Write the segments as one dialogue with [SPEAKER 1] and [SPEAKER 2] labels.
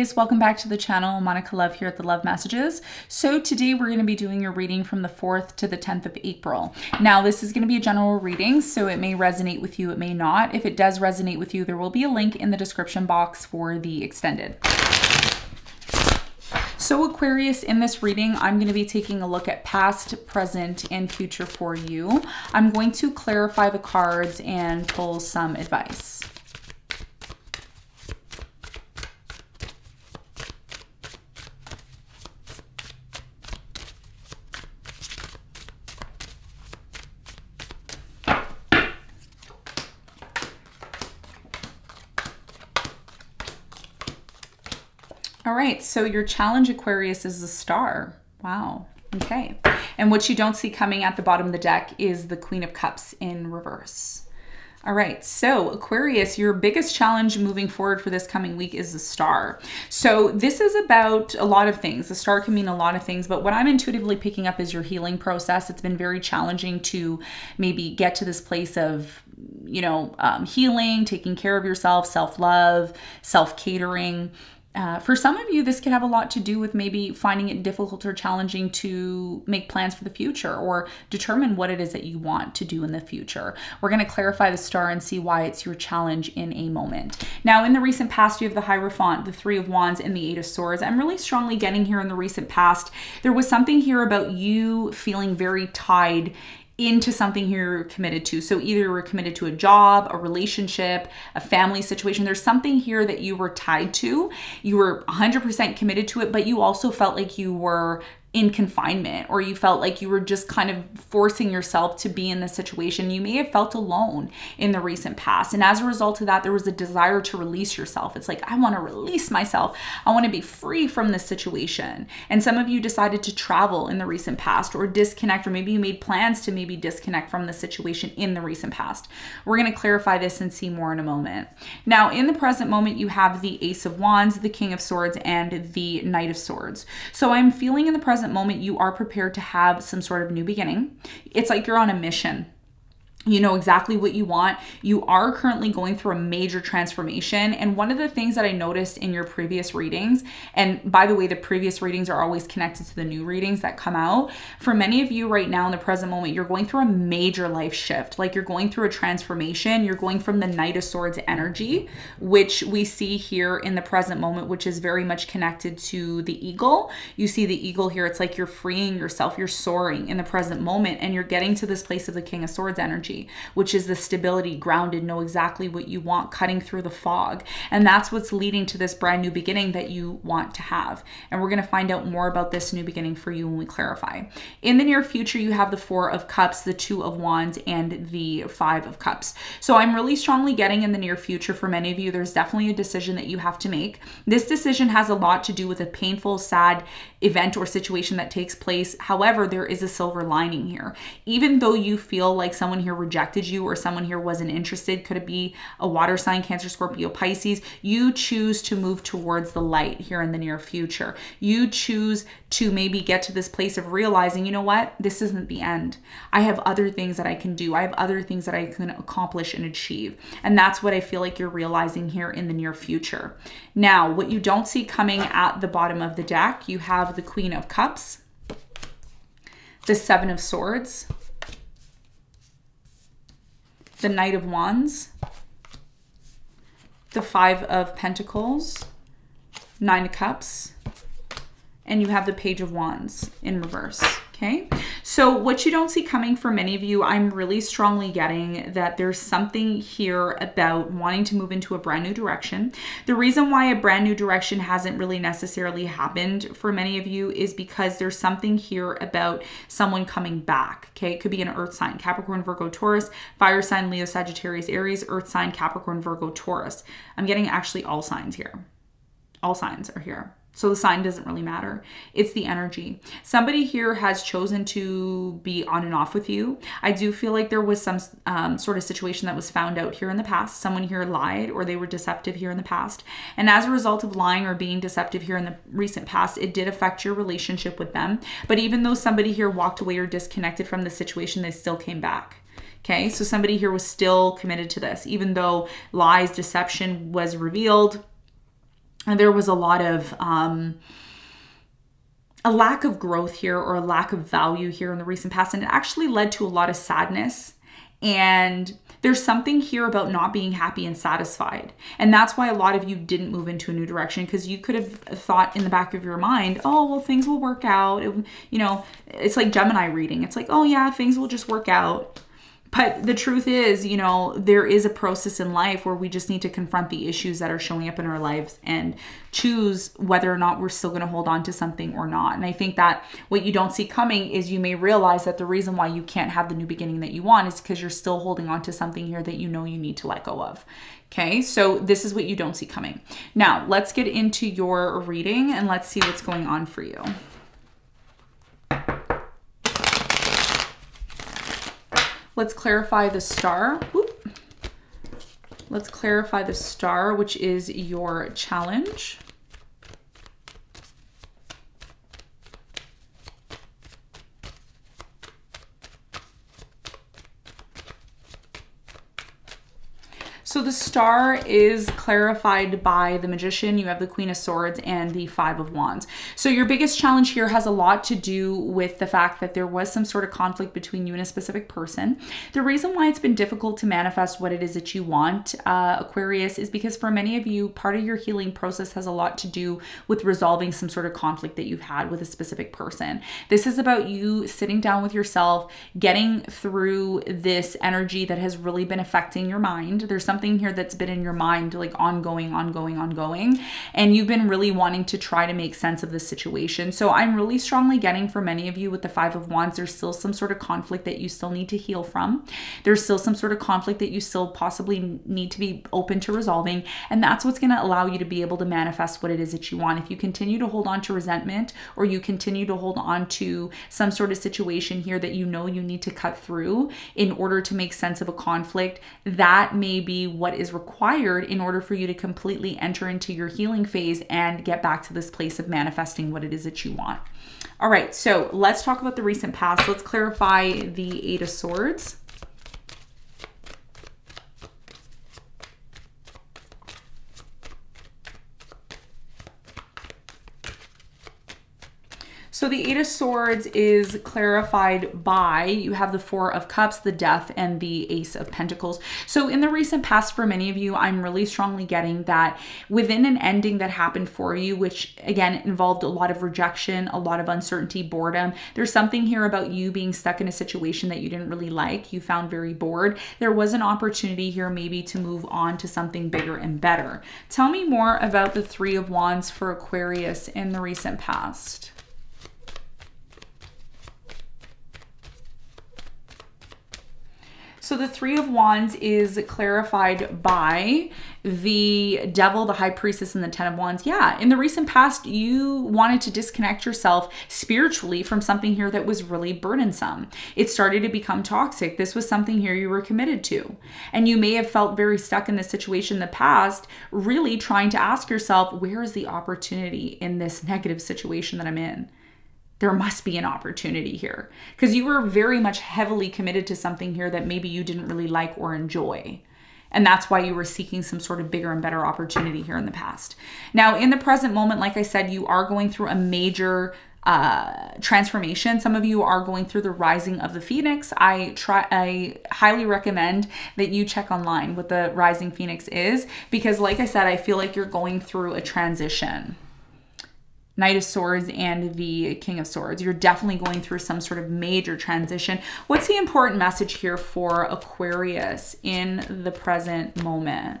[SPEAKER 1] Guys, welcome back to the channel. Monica Luve here at the Love Messages. So today we're going to be doing a reading from the 4th to the 10th of April. Now this is going to be a general reading, so it may resonate with you, it may not. If it does resonate with you, there will be a link in the description box for the extended. So Aquarius, in this reading, I'm going to be taking a look at past, present, and future for you. I'm going to clarify the cards and pull some advice. Right, so your challenge Aquarius is the star. Wow. Okay. And what you don't see coming at the bottom of the deck is the Queen of Cups in reverse. All right, so Aquarius, your biggest challenge moving forward for this coming week is the star. So this is about a lot of things. The star can mean a lot of things, but what I'm intuitively picking up is your healing process. It's been very challenging to maybe get to this place of, you know, um, healing, taking care of yourself, self love, self catering. Uh, for some of you, this could have a lot to do with maybe finding it difficult or challenging to make plans for the future or determine what it is that you want to do in the future. We're going to clarify the star and see why it's your challenge in a moment. Now, in the recent past, you have the Hierophant, the Three of Wands, and the Eight of Swords. I'm really strongly getting here in the recent past. There was something here about you feeling very tied into something you're committed to. So either you're committed to a job, a relationship, a family situation. There's something here that you were tied to. You were 100% committed to it, but you also felt like you were in confinement or you felt like you were just kind of forcing yourself to be in this situation. You may have felt alone in the recent past. And as a result of that, there was a desire to release yourself. It's like, I want to release myself. I want to be free from this situation. And some of you decided to travel in the recent past or disconnect, or maybe you made plans to maybe disconnect from the situation in the recent past. We're going to clarify this and see more in a moment. Now, in the present moment, you have the Ace of Wands, the King of Swords, and the Knight of Swords. So I'm feeling in the present present moment, you are prepared to have some sort of new beginning. It's like you're on a mission you know exactly what you want. You are currently going through a major transformation. And one of the things that I noticed in your previous readings, and by the way, the previous readings are always connected to the new readings that come out. For many of you right now in the present moment, you're going through a major life shift. Like you're going through a transformation. You're going from the Knight of Swords energy, which we see here in the present moment, which is very much connected to the eagle. You see the eagle here. It's like you're freeing yourself, you're soaring in the present moment, and you're getting to this place of the King of Swords energy energy, which is the stability, grounded, know exactly what you want, cutting through the fog. And that's what's leading to this brand new beginning that you want to have. And we're going to find out more about this new beginning for you when we clarify. In the near future, you have the Four of Cups, the Two of Wands, and the Five of Cups. So I'm really strongly getting in the near future for many of you, there's definitely a decision that you have to make. This decision has a lot to do with a painful, sad event or situation that takes place. However, there is a silver lining here. Even though you feel like someone here rejected you or someone here wasn't interested, could it be a water sign, Cancer, Scorpio, Pisces? You choose to move towards the light here in the near future. You choose to maybe get to this place of realizing, you know what, this isn't the end. I have other things that I can do. I have other things that I can accomplish and achieve. And that's what I feel like you're realizing here in the near future. Now, what you don't see coming at the bottom of the deck, you have the Queen of Cups, the Seven of Swords, the Knight of Wands, the Five of Pentacles, Nine of Cups, and you have the Page of Wands in reverse. Okay, so what you don't see coming for many of you, I'm really strongly getting that there's something here about wanting to move into a brand new direction. The reason why a brand new direction hasn't really necessarily happened for many of you is because there's something here about someone coming back. Okay, it could be an earth sign, Capricorn, Virgo, Taurus, fire sign, Leo, Sagittarius, Aries, earth sign, Capricorn, Virgo, Taurus. I'm getting actually all signs here. All signs are here. So the sign doesn't really matter. It's the energy. Somebody here has chosen to be on and off with you. I do feel like there was some um, sort of situation that was found out here in the past. Someone here lied or they were deceptive here in the past. And as a result of lying or being deceptive here in the recent past, it did affect your relationship with them. But even though somebody here walked away or disconnected from the situation, they still came back. Okay, so somebody here was still committed to this, even though lies, deception was revealed there was a lot of um, a lack of growth here or a lack of value here in the recent past, and it actually led to a lot of sadness and there's something here about not being happy and satisfied. And that's why a lot of you didn't move into a new direction because you could have thought in the back of your mind, oh, well, things will work out. It, you know, it's like Gemini reading. It's like, oh, yeah, things will just work out. But the truth is, you know, there is a process in life where we just need to confront the issues that are showing up in our lives and choose whether or not we're still going to hold on to something or not. And I think that what you don't see coming is you may realize that the reason why you can't have the new beginning that you want is because you're still holding on to something here that you know you need to let go of. Okay, so this is what you don't see coming. Now, let's get into your reading and let's see what's going on for you. Let's clarify the star. Oop. Let's clarify the star, which is your challenge. So the star is clarified by the magician. You have the queen of swords and the five of wands. So your biggest challenge here has a lot to do with the fact that there was some sort of conflict between you and a specific person. The reason why it's been difficult to manifest what it is that you want, uh, Aquarius, is because for many of you, part of your healing process has a lot to do with resolving some sort of conflict that you've had with a specific person. This is about you sitting down with yourself, getting through this energy that has really been affecting your mind. There's something here that's been in your mind, like ongoing, ongoing, ongoing, and you've been really wanting to try to make sense of the situation. So I'm really strongly getting for many of you with the Five of Wands, there's still some sort of conflict that you still need to heal from. There's still some sort of conflict that you still possibly need to be open to resolving. And that's what's going to allow you to be able to manifest what it is that you want. If you continue to hold on to resentment or you continue to hold on to some sort of situation here that you know you need to cut through in order to make sense of a conflict, that may be what is required in order for you to completely enter into your healing phase and get back to this place of manifesting what it is that you want. All right, so let's talk about the recent past. Let's clarify the Eight of Swords. So the Eight of Swords is clarified by you have the Four of Cups, the Death, and the Ace of Pentacles. So in the recent past, for many of you, I'm really strongly getting that within an ending that happened for you, which again involved a lot of rejection, a lot of uncertainty, boredom. There's something here about you being stuck in a situation that you didn't really like. You found very bored. There was an opportunity here maybe to move on to something bigger and better. Tell me more about the Three of Wands for Aquarius in the recent past. So the Three of Wands is clarified by the Devil, the High Priestess, and the Ten of Wands. Yeah, in the recent past, you wanted to disconnect yourself spiritually from something here that was really burdensome. It started to become toxic. This was something here you were committed to. And you may have felt very stuck in this situation in the past, really trying to ask yourself, where is the opportunity in this negative situation that I'm in? There must be an opportunity here because you were very much heavily committed to something here that maybe you didn't really like or enjoy. And that's why you were seeking some sort of bigger and better opportunity here in the past. Now, in the present moment, like I said, you are going through a major uh, transformation. Some of you are going through the rising of the phoenix. I try I highly recommend that you check online what the rising phoenix is because like I said, I feel like you're going through a transition. Knight of Swords and the King of Swords. You're definitely going through some sort of major transition. What's the important message here for Aquarius in the present moment?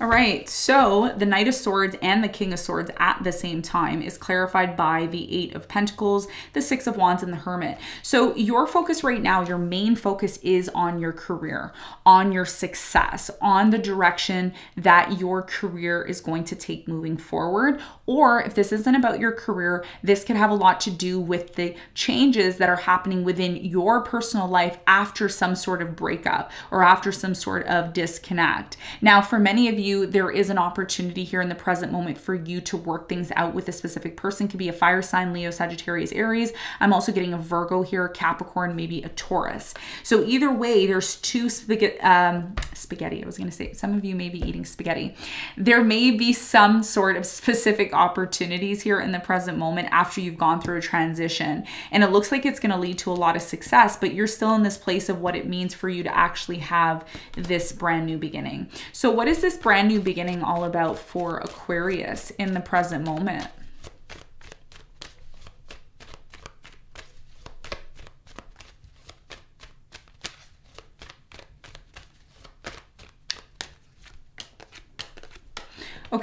[SPEAKER 1] All right, so the Knight of Swords and the King of Swords at the same time is clarified by the Eight of Pentacles, the Six of Wands, and the Hermit. So your focus right now, your main focus is on your career, on your success, on the direction that your career is going to take moving forward. Or if this isn't about your career, this could have a lot to do with the changes that are happening within your personal life after some sort of breakup or after some sort of disconnect. Now, for many of you, you, there is an opportunity here in the present moment for you to work things out with a specific person. Could be a fire sign, Leo, Sagittarius, Aries. I'm also getting a Virgo here, Capricorn, maybe a Taurus. So either way, there's two spaghetti. Um, spaghetti. I was going to say some of you may be eating spaghetti. There may be some sort of specific opportunities here in the present moment after you've gone through a transition, and it looks like it's going to lead to a lot of success. But you're still in this place of what it means for you to actually have this brand new beginning. So, what is this brand new beginning all about for Aquarius in the present moment?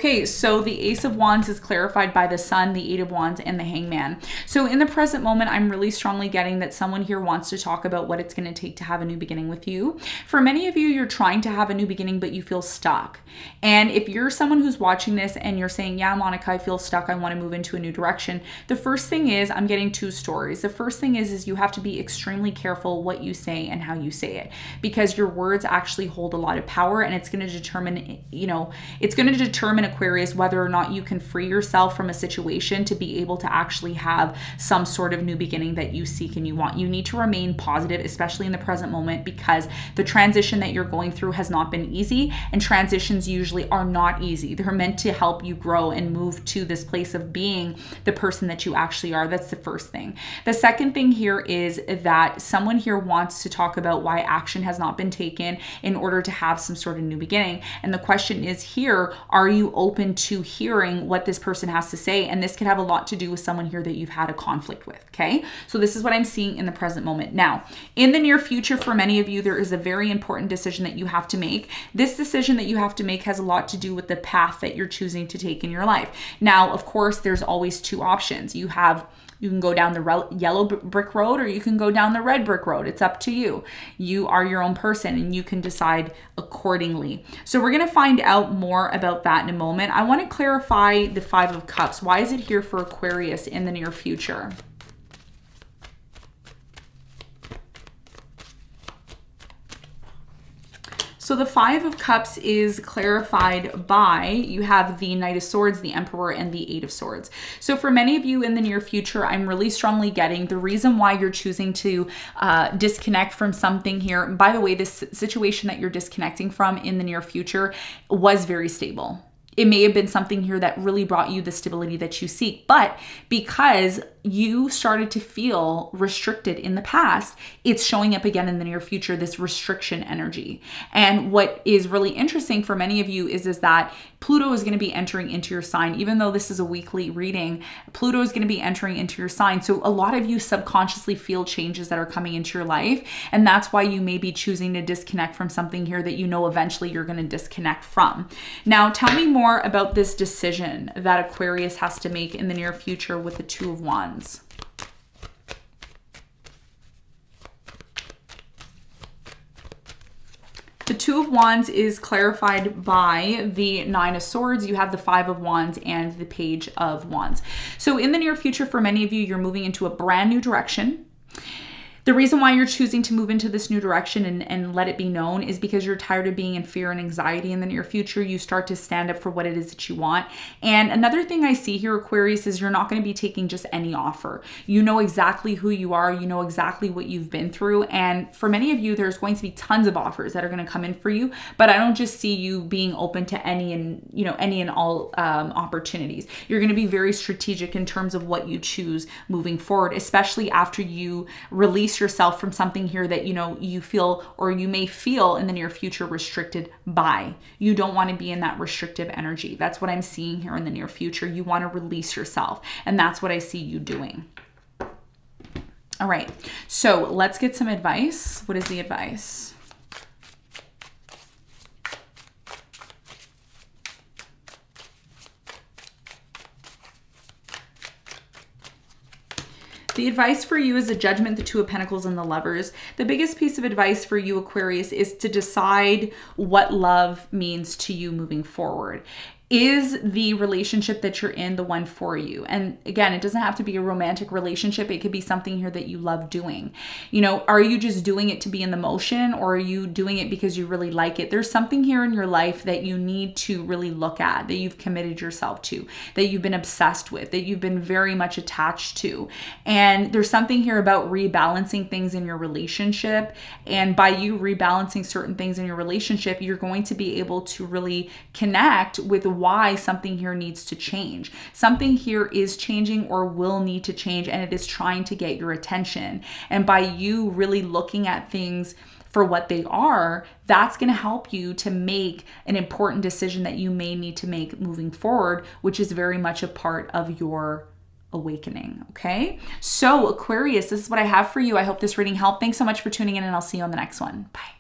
[SPEAKER 1] Okay, so the Ace of Wands is clarified by the Sun, the Eight of Wands, and the Hangman. So in the present moment, I'm really strongly getting that someone here wants to talk about what it's going to take to have a new beginning with you. For many of you, you're trying to have a new beginning, but you feel stuck. And if you're someone who's watching this and you're saying, yeah, Monica, I feel stuck. I want to move into a new direction. The first thing is I'm getting two stories. The first thing is, is you have to be extremely careful what you say and how you say it because your words actually hold a lot of power and it's going to determine, you know, it's going to determine determine, Aquarius, whether or not you can free yourself from a situation to be able to actually have some sort of new beginning that you seek and you want. You need to remain positive, especially in the present moment, because the transition that you're going through has not been easy, and transitions usually are not easy. They're meant to help you grow and move to this place of being the person that you actually are. That's the first thing. The second thing here is that someone here wants to talk about why action has not been taken in order to have some sort of new beginning. And the question is here, are you open to hearing what this person has to say? And this could have a lot to do with someone here that you've had a conflict with. Okay. So this is what I'm seeing in the present moment. Now, in the near future, for many of you, there is a very important decision that you have to make. This decision that you have to make has a lot to do with the path that you're choosing to take in your life. Now, of course, there's always two options. You have you can go down the yellow brick road or you can go down the red brick road. It's up to you. You are your own person and you can decide accordingly. So we're going to find out more about that in a moment. I want to clarify the 5 of cups. Why is it here for Aquarius in the near future? So the Five of Cups is clarified by you have the Knight of Swords, the Emperor, and the Eight of Swords. So for many of you in the near future, I'm really strongly getting the reason why you're choosing to uh, disconnect from something here. By the way, this situation that you're disconnecting from in the near future was very stable it may have been something here that really brought you the stability that you seek. But because you started to feel restricted in the past, it's showing up again in the near future, this restriction energy. And what is really interesting for many of you is, is that Pluto is going to be entering into your sign. Even though this is a weekly reading, Pluto is going to be entering into your sign. So a lot of you subconsciously feel changes that are coming into your life. And that's why you may be choosing to disconnect from something here that you know eventually you're going to disconnect from. Now, tell me more about this decision that Aquarius has to make in the near future with the Two of Wands. The Two of Wands is clarified by the Nine of Swords. You have the Five of Wands and the Page of Wands. So in the near future, for many of you, you're moving into a brand new direction. The reason why you're choosing to move into this new direction and, and let it be known is because you're tired of being in fear and anxiety in the near future. You start to stand up for what it is that you want. And another thing I see here, Aquarius, is you're not going to be taking just any offer. You know exactly who you are, you know exactly what you've been through. And for many of you, there's going to be tons of offers that are going to come in for you. But I don't just see you being open to any and, you know, any and all um, opportunities. You're going to be very strategic in terms of what you choose moving forward, especially after you release release yourself from something here that you know you feel or you may feel in the near future restricted by. You don't want to be in that restrictive energy. That's what I'm seeing here in the near future. You want to release yourself, and that's what I see you doing. All right, so let's get some advice. What is the advice? The advice for you is a judgment, the two of pentacles and the lovers. The biggest piece of advice for you, Aquarius, is to decide what love means to you moving forward. Is the relationship that you're in the one for you? And again, it doesn't have to be a romantic relationship. It could be something here that you love doing. You know, are you just doing it to be in the motion or are you doing it because you really like it? There's something here in your life that you need to really look at, that you've committed yourself to, that you've been obsessed with, that you've been very much attached to. And there's something here about rebalancing things in your relationship. And by you rebalancing certain things in your relationship, you're going to be able to really connect with why something here needs to change. Something here is changing or will need to change, and it is trying to get your attention. And by you really looking at things, for what they are, that's going to help you to make an important decision that you may need to make moving forward, which is very much a part of your awakening. Okay. So, Aquarius, this is what I have for you. I hope this reading helped. Thanks so much for tuning in, and I'll see you on the next one. Bye.